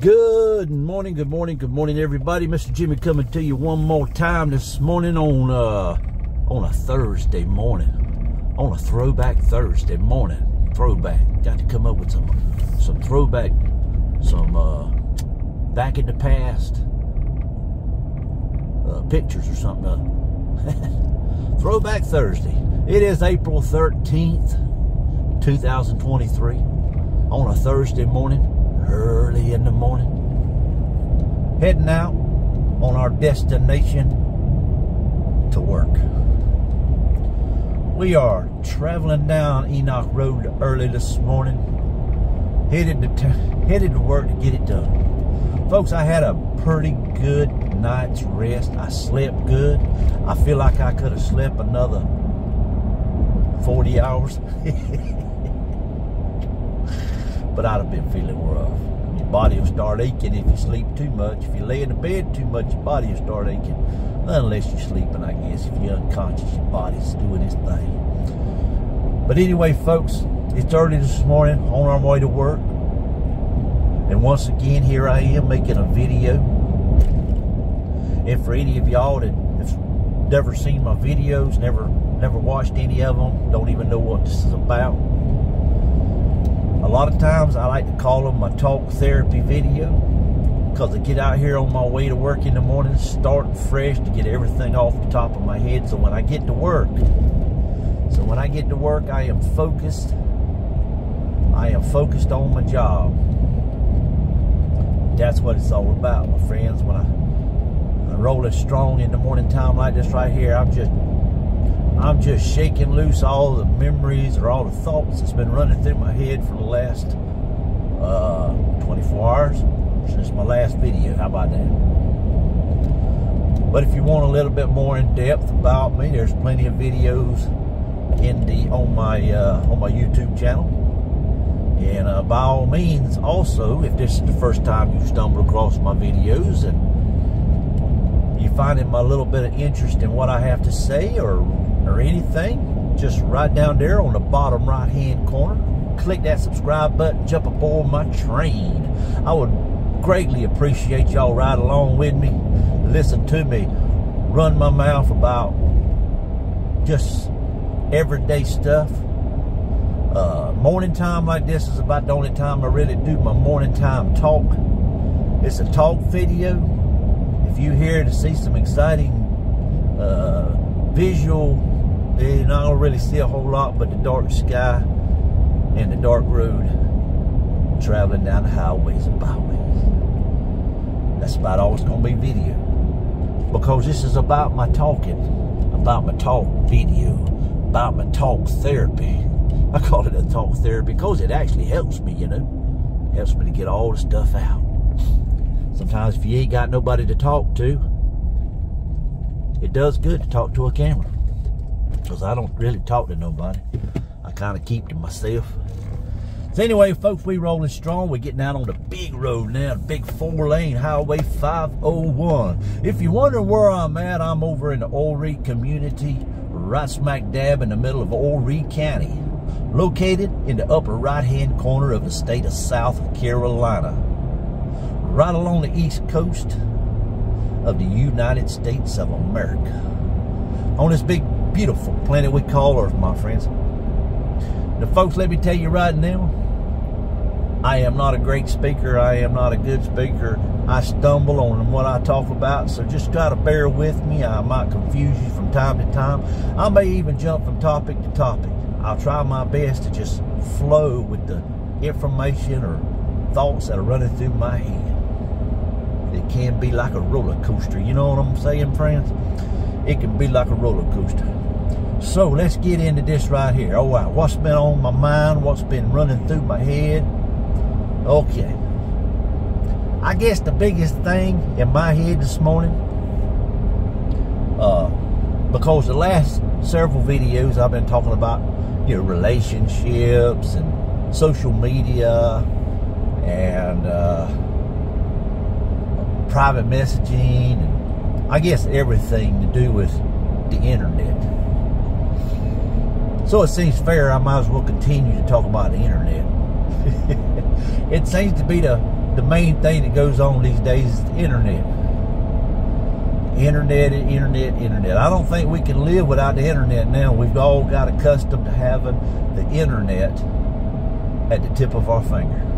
Good morning, good morning, good morning, everybody. Mr. Jimmy coming to you one more time this morning on uh on a Thursday morning, on a throwback Thursday morning. Throwback. Got to come up with some some throwback, some uh back in the past uh, pictures or something. Uh, throwback Thursday. It is April thirteenth, two thousand twenty-three, on a Thursday morning early in the morning, heading out on our destination to work. We are traveling down Enoch Road early this morning, headed to headed to work to get it done. Folks, I had a pretty good night's rest. I slept good. I feel like I could have slept another 40 hours. but I'd have been feeling rough. Your body will start aching if you sleep too much. If you lay in the bed too much, your body will start aching. Unless you're sleeping, I guess. If you're unconscious, your body's doing its thing. But anyway, folks, it's early this morning on our way to work. And once again, here I am making a video. And for any of y'all that have never seen my videos, never never watched any of them, don't even know what this is about lot of times I like to call them my talk therapy video because I get out here on my way to work in the morning, starting fresh to get everything off the top of my head. So when I get to work, so when I get to work, I am focused. I am focused on my job. That's what it's all about, my friends. When I, I roll it strong in the morning time like this right here, I'm just I'm just shaking loose all the memories or all the thoughts that's been running through my head for the last uh, 24 hours since my last video. How about that? But if you want a little bit more in depth about me, there's plenty of videos in the on my uh, on my YouTube channel. And uh, by all means, also, if this is the first time you stumbled across my videos and finding my little bit of interest in what I have to say or or anything, just right down there on the bottom right hand corner, click that subscribe button, jump aboard my train. I would greatly appreciate y'all ride along with me, listen to me, run my mouth about just everyday stuff. Uh, morning time like this is about the only time I really do my morning time talk. It's a talk video. If you're here to see some exciting uh, visual you're not gonna really see a whole lot but the dark sky and the dark road traveling down the highways and byways. That's about all it's gonna be video. Because this is about my talking, about my talk video, about my talk therapy. I call it a talk therapy because it actually helps me, you know. Helps me to get all the stuff out. Sometimes if you ain't got nobody to talk to, it does good to talk to a camera because I don't really talk to nobody. I kind of keep to myself. So anyway, folks, we rolling strong. We're getting out on the big road now, the big four-lane Highway 501. If you're wondering where I'm at, I'm over in the Old community, right smack dab in the middle of Horry County, located in the upper right-hand corner of the state of South Carolina, right along the east coast of the United States of America. On this big beautiful planet we call Earth, my friends. Now, folks, let me tell you right now, I am not a great speaker. I am not a good speaker. I stumble on what I talk about, so just try to bear with me. I might confuse you from time to time. I may even jump from topic to topic. I'll try my best to just flow with the information or thoughts that are running through my head. It can be like a roller coaster. You know what I'm saying, friends? It can be like a roller coaster. So let's get into this right here. Oh, wow. What's been on my mind? What's been running through my head? Okay. I guess the biggest thing in my head this morning, uh, because the last several videos I've been talking about, you know, relationships and social media and uh, private messaging and I guess everything to do with the internet. So it seems fair, I might as well continue to talk about the internet. it seems to be the, the main thing that goes on these days is the internet. Internet, internet, internet. I don't think we can live without the internet now. We've all got accustomed to having the internet at the tip of our finger.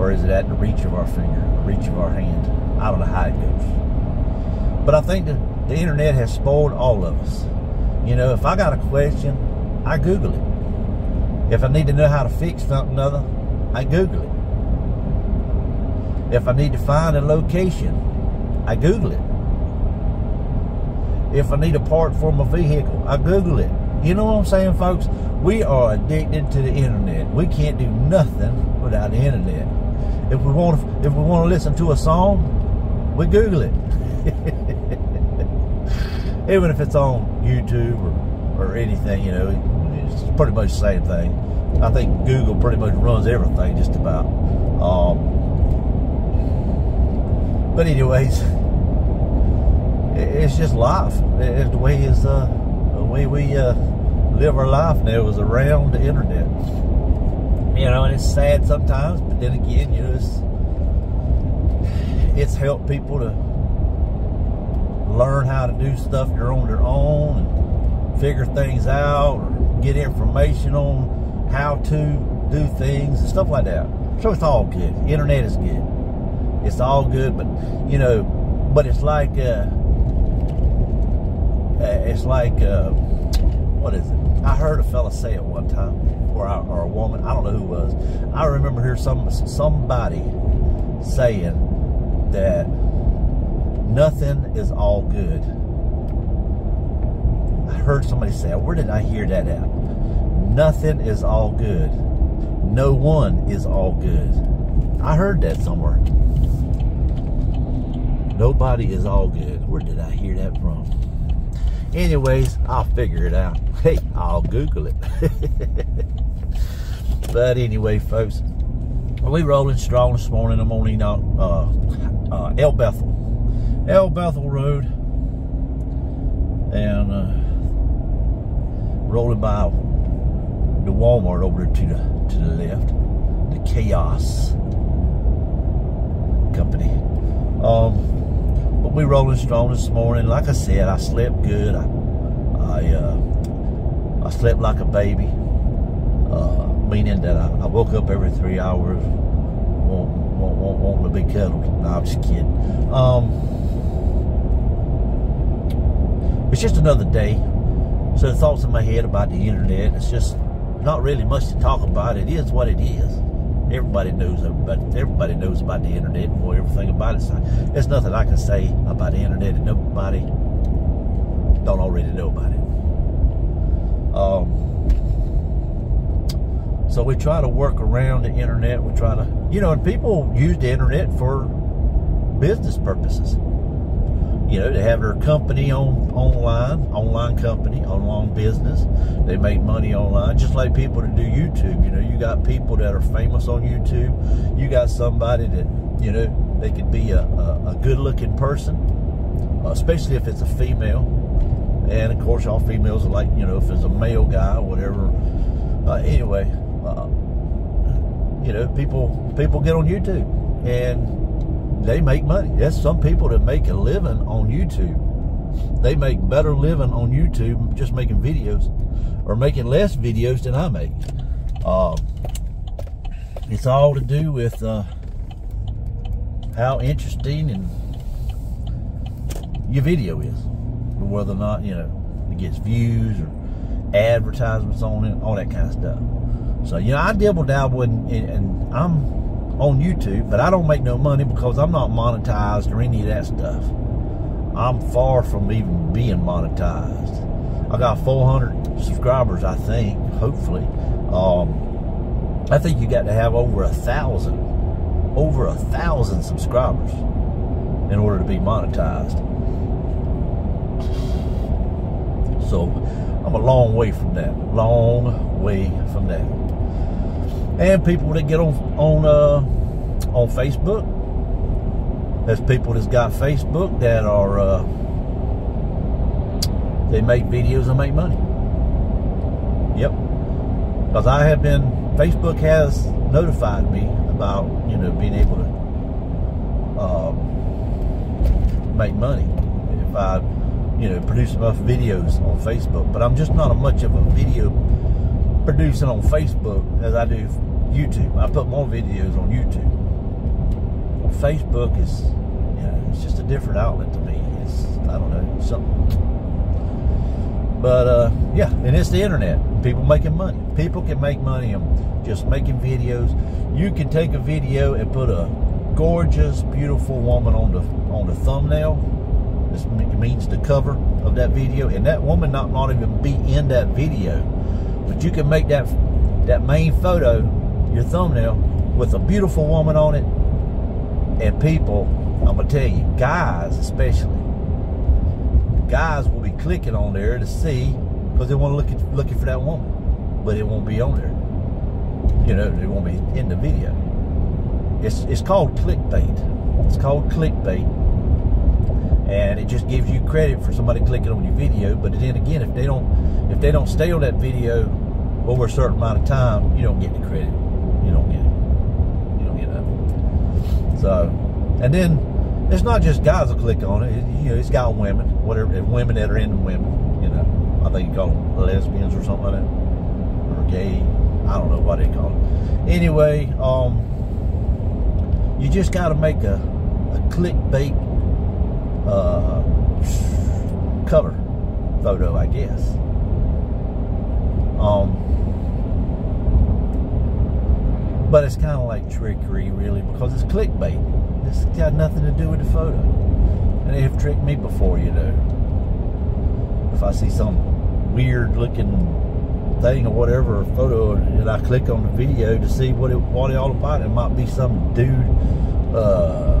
Or is it at the reach of our finger, the reach of our hand? I don't know how it goes. But I think that the internet has spoiled all of us. You know, if I got a question, I Google it. If I need to know how to fix something other, I Google it. If I need to find a location, I Google it. If I need a part for my vehicle, I Google it. You know what I'm saying, folks? We are addicted to the internet. We can't do nothing without the internet. If we want to, if we want to listen to a song, we Google it. Even if it's on YouTube or, or anything, you know, it's pretty much the same thing. I think Google pretty much runs everything just about. Um, but anyways, it's just life. It's the way is uh, the way we uh, live our life now is around the internet. You know, and it's sad sometimes, but then again, you know, it's it's helped people to learn how to do stuff they're on their own and figure things out or get information on how to do things and stuff like that. So it's all good. Internet is good. It's all good, but you know, but it's like uh, uh it's like uh, what is it? I heard a fella say it one time, or I, or a woman. I don't know who was. I remember hearing some somebody saying that nothing is all good. I heard somebody say, where did I hear that at? Nothing is all good. No one is all good. I heard that somewhere. Nobody is all good. Where did I hear that from? Anyways, I'll figure it out. Hey, I'll Google it. but anyway, folks, we rolling strong this morning. I'm on uh, uh, El Bethel, El Bethel Road, and uh, rolling by the Walmart over to the to the left, the Chaos Company. Um, but we rolling strong this morning. Like I said, I slept good. I I, uh, I slept like a baby, uh, meaning that I, I, woke up every three hours, wanting want, want, want to be cuddled. No, I'm just kidding. Um, it's just another day. So the thoughts in my head about the internet, it's just not really much to talk about. It is what it is everybody knows about everybody knows about the internet and everything about it. So there's nothing I can say about the internet that nobody don't already know about it. Um, so we try to work around the internet. We try to, you know, and people use the internet for business purposes you know, they have their company on online, online company, online business. They make money online, just like people that do YouTube. You know, you got people that are famous on YouTube. You got somebody that, you know, they could be a, a, a good-looking person, especially if it's a female. And of course, all females are like, you know, if it's a male guy or whatever. Uh, anyway, uh, you know, people people get on YouTube and they make money. There's some people that make a living on YouTube. They make better living on YouTube just making videos or making less videos than I make. Uh, it's all to do with uh, how interesting and your video is. Whether or not, you know, it gets views or advertisements on it, all that kind of stuff. So, you know, I dabble dabble and, and I'm on YouTube, but I don't make no money because I'm not monetized or any of that stuff. I'm far from even being monetized. I got 400 subscribers, I think, hopefully. Um, I think you got to have over a thousand, over a thousand subscribers in order to be monetized. So I'm a long way from that. Long way from that and people that get on on uh, on Facebook. There's people that's got Facebook that are uh, they make videos and make money. Yep, because I have been Facebook has notified me about you know being able to um, make money if I you know produce enough videos on Facebook. But I'm just not a much of a video producing on Facebook as I do YouTube. I put more videos on YouTube. Facebook is, you know, it's just a different outlet to me. It's I don't know something. But uh, yeah, and it's the internet. People making money. People can make money on just making videos. You can take a video and put a gorgeous, beautiful woman on the on the thumbnail. This means the cover of that video, and that woman not not even be in that video, but you can make that that main photo your thumbnail with a beautiful woman on it, and people. I'm gonna tell you, guys especially, guys will be clicking on there to see because they want to look at, looking for that woman, but it won't be on there. You know, it won't be in the video. It's it's called clickbait. It's called clickbait, and it just gives you credit for somebody clicking on your video. But then again, if they don't if they don't stay on that video over a certain amount of time, you don't get the credit. You don't get it. You don't get nothing. So, and then it's not just guys will click on it. it you know, it's got women, whatever, women that are into women. You know, I think you call them lesbians or something like that, or gay. I don't know what they call it. Anyway, um, you just got to make a, a clickbait uh, cover photo, I guess. Um, but it's kind of like trickery, really, because it's clickbait. It's got nothing to do with the photo. And they have tricked me before, you know. If I see some weird looking thing or whatever, photo, and I click on the video to see what it what it all about, it might be some dude uh,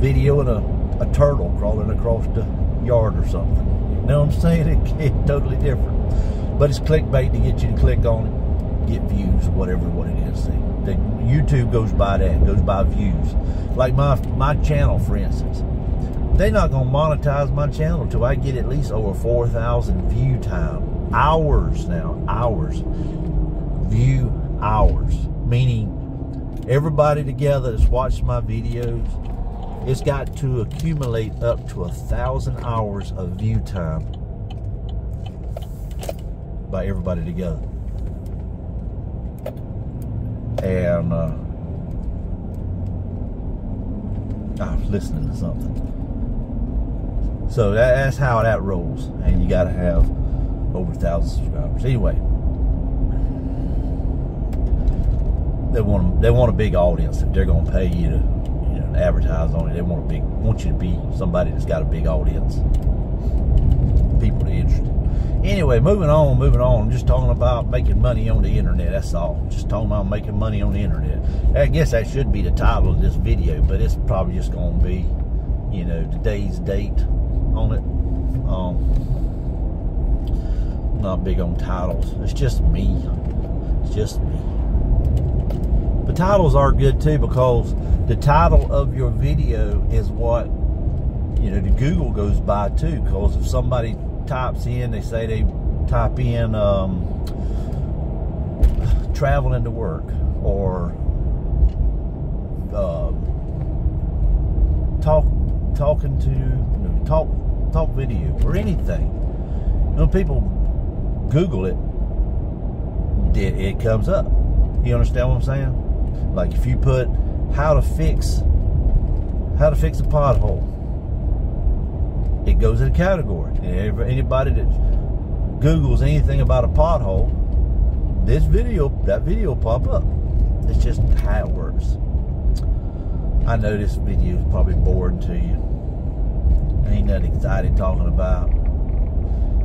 videoing a, a turtle crawling across the yard or something. You know what I'm saying? It, it's totally different. But it's clickbait to get you to click on it, get views, whatever what it is. See? YouTube goes by that, goes by views. Like my my channel, for instance, they're not gonna monetize my channel until I get at least over four thousand view time hours now, hours view hours, meaning everybody together that's watched my videos. It's got to accumulate up to a thousand hours of view time by everybody together and uh, I was listening to something. So that, that's how that rolls, and you got to have over a thousand subscribers. Anyway, they want they want a big audience. If they're going to pay you to you know, advertise on it, they want a big want you to be somebody that's got a big audience, people that are interested. Anyway, moving on, moving on. I'm just talking about making money on the internet. That's all. Just talking about making money on the internet. I guess that should be the title of this video, but it's probably just going to be, you know, today's date on it. Um, not big on titles. It's just me. It's just me. But titles are good too because the title of your video is what you know the Google goes by too. Because if somebody types in, they say they type in um, traveling to work or uh, talk talking to you know, talk talk video or anything. You know, people Google it, it, it comes up. You understand what I'm saying? Like if you put how to fix how to fix a pothole it goes in a category. Anybody that Googles anything about a pothole, this video, that video pop up. It's just how it works. I know this video is probably boring to you. Ain't nothing exciting talking about.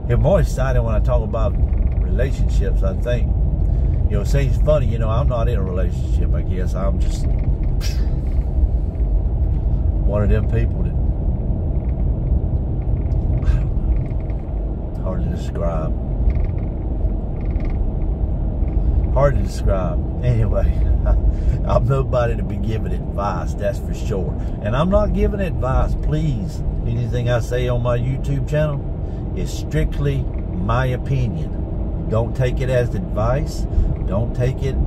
It's more exciting when I talk about relationships, I think. You know, it seems funny, you know, I'm not in a relationship, I guess. I'm just one of them people that hard to describe. Hard to describe. Anyway, I'm nobody to be giving advice, that's for sure. And I'm not giving advice, please. Anything I say on my YouTube channel is strictly my opinion. Don't take it as advice. Don't take it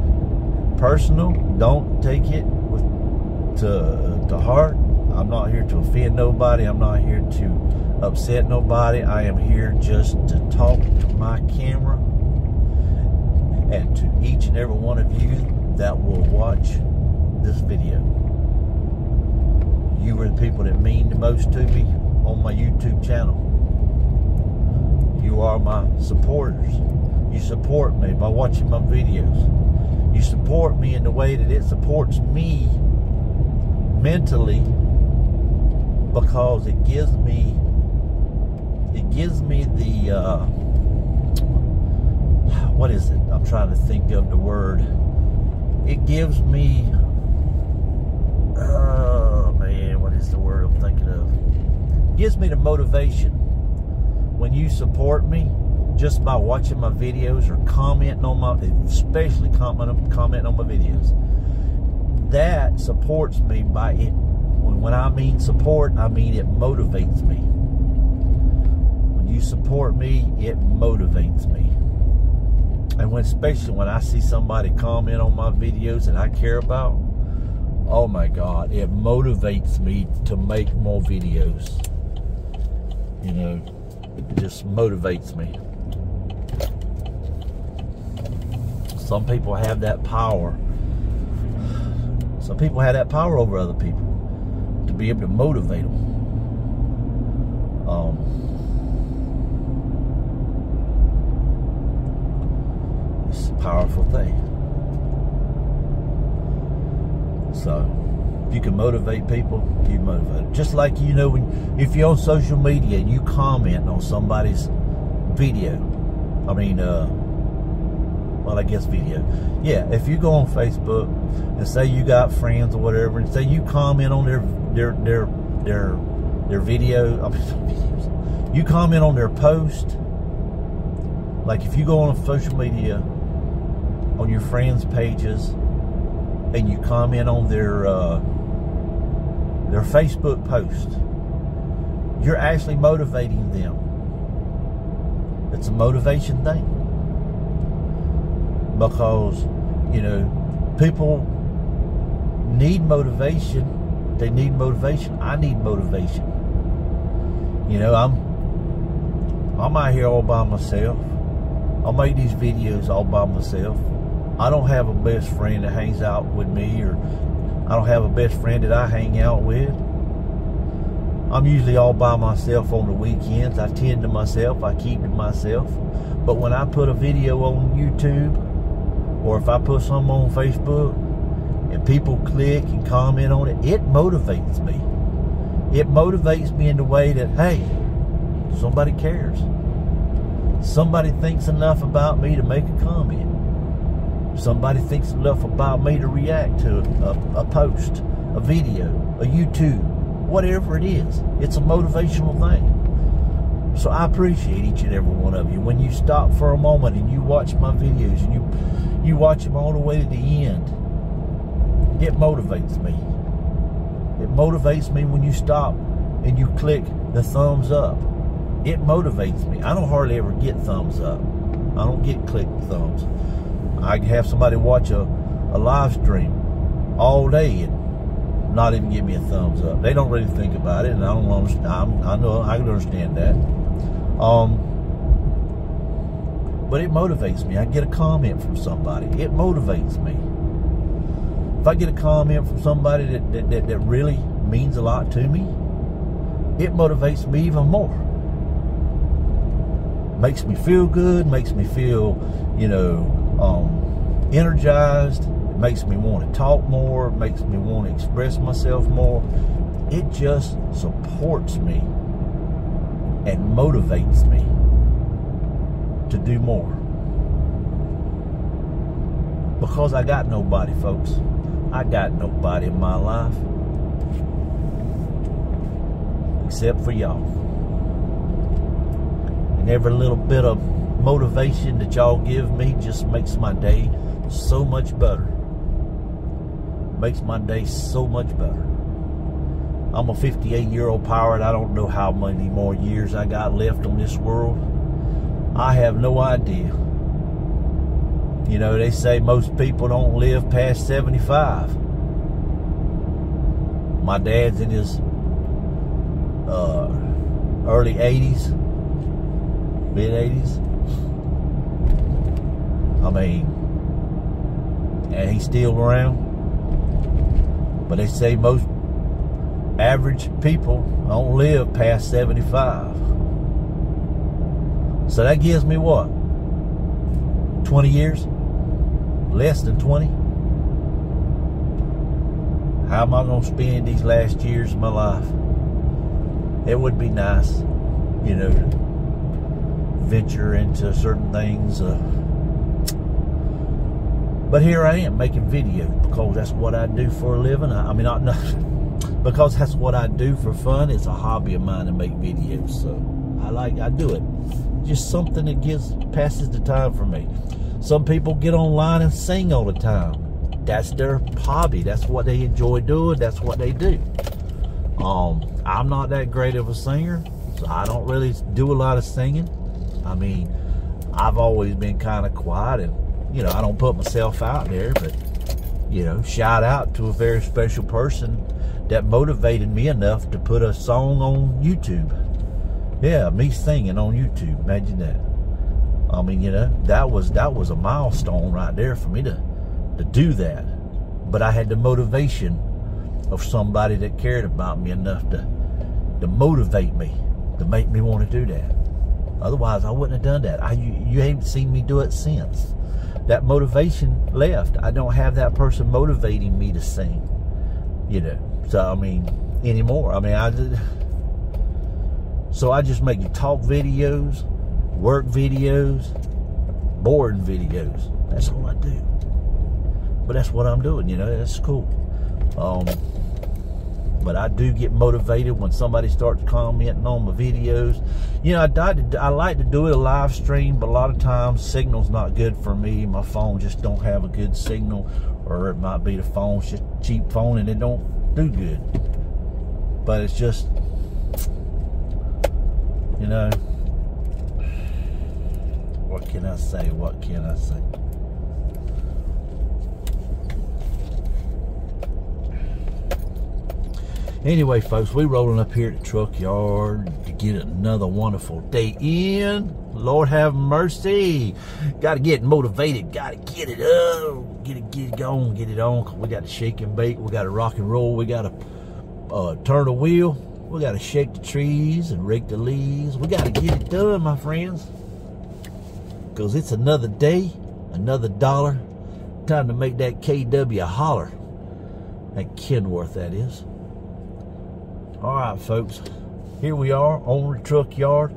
personal. Don't take it with, to to heart. I'm not here to offend nobody. I'm not here to upset nobody. I am here just to talk to my camera and to each and every one of you that will watch this video. You are the people that mean the most to me on my YouTube channel. You are my supporters. You support me by watching my videos. You support me in the way that it supports me mentally because it gives me it gives me the uh, what is it? I'm trying to think of the word. It gives me oh man, what is the word I'm thinking of? It gives me the motivation when you support me just by watching my videos or commenting on my, especially commenting, commenting on my videos. That supports me by it. When I mean support, I mean it motivates me. You support me, it motivates me. And when, especially when I see somebody comment on my videos that I care about, oh my God, it motivates me to make more videos. You know, it just motivates me. Some people have that power. Some people have that power over other people to be able to motivate them. Um, it's a powerful thing. So, if you can motivate people, you motivate them. Just like, you know, when if you're on social media and you comment on somebody's video, I mean, uh, well, I guess video. Yeah, if you go on Facebook and say you got friends or whatever, and say you comment on their their their their their video, I mean, you comment on their post. Like if you go on social media, on your friends' pages, and you comment on their uh, their Facebook post, you're actually motivating them. It's a motivation thing. Because you know people need motivation. They need motivation. I need motivation. You know i'm i'm out here all by myself. I'll make these videos all by myself i don't have a best friend that hangs out with me or i don't have a best friend that i hang out with i'm usually all by myself on the weekends i tend to myself i keep to myself but when i put a video on youtube or if I put something on Facebook and people click and comment on it, it motivates me. It motivates me in the way that, hey, somebody cares. Somebody thinks enough about me to make a comment. Somebody thinks enough about me to react to a, a post, a video, a YouTube, whatever it is. It's a motivational thing. So I appreciate each and every one of you. When you stop for a moment and you watch my videos and you you watch them all the way to the end, it motivates me. It motivates me when you stop and you click the thumbs up. It motivates me. I don't hardly ever get thumbs up. I don't get click thumbs. I have somebody watch a, a live stream all day and not even give me a thumbs up. They don't really think about it, and I don't understand. I know I can understand that. Um, but it motivates me. I get a comment from somebody. It motivates me. If I get a comment from somebody that, that, that, that really means a lot to me, it motivates me even more. Makes me feel good, makes me feel, you know, um, energized. It makes me want to talk more, makes me want to express myself more. It just supports me and motivates me to do more. Because I got nobody, folks. I got nobody in my life except for y'all. And every little bit of motivation that y'all give me just makes my day so much better. Makes my day so much better. I'm a 58 year old pirate. I don't know how many more years I got left on this world. I have no idea. You know, they say most people don't live past 75. My dad's in his uh, early 80s, mid 80s. I mean, and he's still around. But they say most average people don't live past 75. So that gives me what? 20 years? Less than 20? How am I going to spend these last years of my life? It would be nice, you know, to venture into certain things. Uh, but here I am making videos because that's what I do for a living. I, I mean, not, not because that's what I do for fun. It's a hobby of mine to make videos. So I like, I do it. Just something that gives, passes the time for me. Some people get online and sing all the time. That's their hobby. That's what they enjoy doing. That's what they do. Um, I'm not that great of a singer, so I don't really do a lot of singing. I mean, I've always been kind of quiet and you know, I don't put myself out there, but, you know, shout out to a very special person that motivated me enough to put a song on YouTube. Yeah, me singing on YouTube. Imagine that. I mean, you know, that was that was a milestone right there for me to to do that. But I had the motivation of somebody that cared about me enough to to motivate me, to make me want to do that. Otherwise, I wouldn't have done that. I you, you haven't seen me do it since that motivation left. I don't have that person motivating me to sing, you know. So I mean, anymore. I mean, I did. So I just make you talk videos, work videos, boring videos. That's all I do. But that's what I'm doing, you know. That's cool. Um, but I do get motivated when somebody starts commenting on my videos. You know, I, I, I like to do it a live stream, but a lot of times signal's not good for me. My phone just don't have a good signal, or it might be the phone's just cheap phone and it don't do good. But it's just, you know, what can I say? What can I say? Anyway, folks, we rolling up here at the truck yard to get another wonderful day in. Lord have mercy. Got to get motivated. Got to get it up. Get it, get it going. Get it on. We got to shake and bake. We got to rock and roll. We got to uh, turn the wheel. We got to shake the trees and rake the leaves. We got to get it done, my friends. Because it's another day, another dollar. Time to make that KW holler. That Kenworth, that is. All right, folks. Here we are on the truck yard.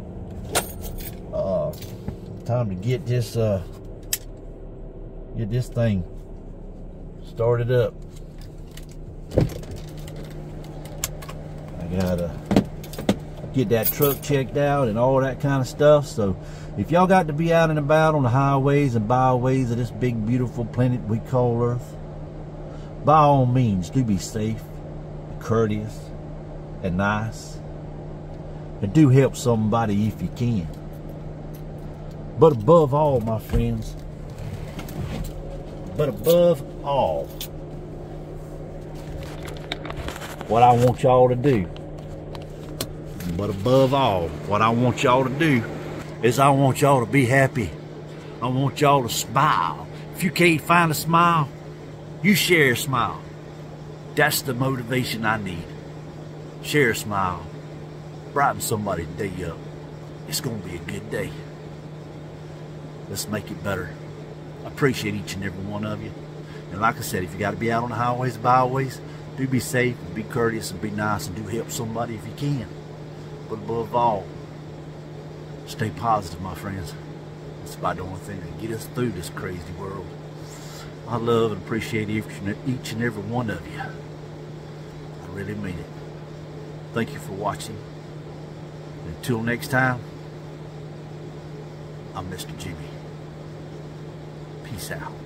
Uh, time to get this uh, get this thing started up. I gotta get that truck checked out and all that kind of stuff. So if y'all got to be out and about on the highways and byways of this big beautiful planet we call Earth, by all means do be safe, courteous, and nice. And do help somebody if you can. But above all, my friends, but above all, what I want y'all to do, but above all, what I want y'all to do is I want y'all to be happy. I want y'all to smile. If you can't find a smile, you share a smile. That's the motivation I need. Share a smile. Brighten somebody's day up. It's going to be a good day. Let's make it better. I appreciate each and every one of you. And like I said, if you got to be out on the highways, byways, do be safe and be courteous and be nice and do help somebody if you can. But above all, stay positive, my friends. It's about the only thing that get us through this crazy world. I love and appreciate each and every one of you. I really mean it. Thank you for watching. Until next time, I'm Mr. Jimmy. Peace out.